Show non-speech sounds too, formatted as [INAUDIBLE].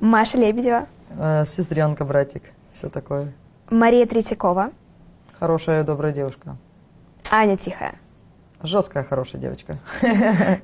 Маша Лебедева. Э, сестренка, братик, все такое. Мария Третьякова. Хорошая, и добрая девушка. Аня Тихая. Жесткая, хорошая девочка. [LAUGHS]